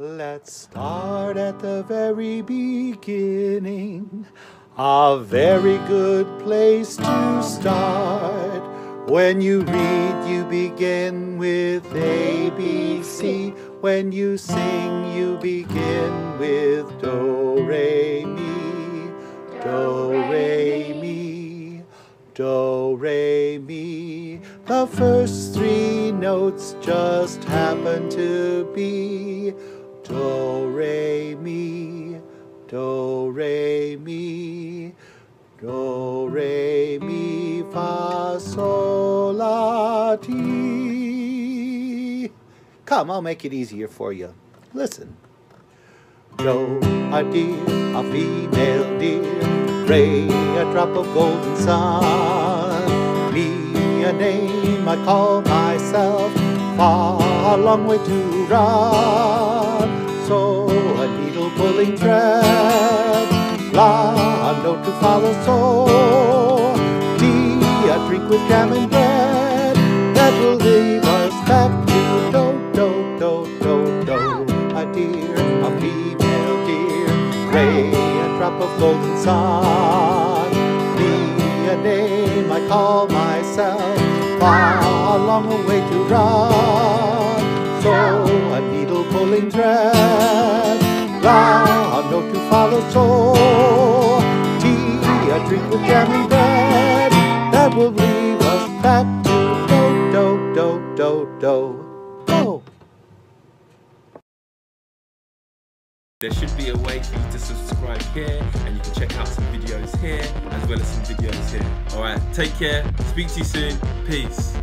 Let's start at the very beginning. A very good place to start. When you read, you begin with ABC. When you sing, you begin with Do, Re, Mi. Do, Re, Mi. Do, Re, Mi. The first three notes just happen to be Do, Re, Mi. Do, Re, Mi, Fa, Sol, La, Ti. Come, I'll make it easier for you. Listen. Doe, a deer, a female deer. Ray, a drop of golden sun. Me, a name I call myself. Far, a long way to run. Sew, needle thread. La, a note to follow. So, tea, a drink with jam and bread. That will leave us back to do, do, do, do, do. A deer, a female deer. Ray, a drop of golden sun. Me, a name I call myself. Far, a long way to run. Sew, a needle pulling thread. La, follow. So, tea, a drink with jam and bread. That will leave us back to do, do, do, do, do, do. There should be a way for you to subscribe here and you can check out some videos here as well as some videos here. Alright, take care, speak to you soon, peace.